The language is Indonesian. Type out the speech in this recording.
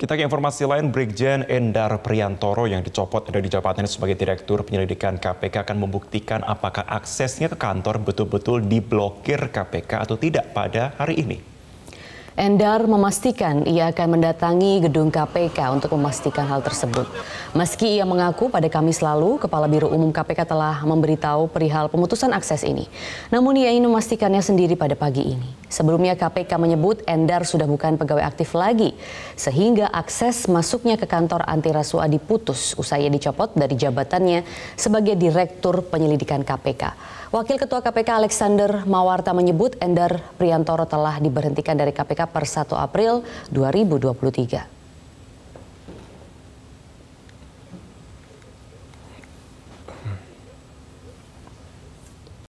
Kita ke informasi lain, Brigjen Endar Priantoro yang dicopot dari jabatannya sebagai Direktur Penyelidikan KPK akan membuktikan apakah aksesnya ke kantor betul-betul diblokir KPK atau tidak pada hari ini. Endar memastikan ia akan mendatangi gedung KPK untuk memastikan hal tersebut. Meski ia mengaku pada Kamis lalu, Kepala Biro Umum KPK telah memberitahu perihal pemutusan akses ini. Namun ia ingin memastikannya sendiri pada pagi ini. Sebelumnya KPK menyebut Endar sudah bukan pegawai aktif lagi, sehingga akses masuknya ke kantor anti rasuah diputus usai dicopot dari jabatannya sebagai Direktur Penyelidikan KPK. Wakil Ketua KPK Alexander Mawarta menyebut Endar Priantoro telah diberhentikan dari KPK per 1 April 2023.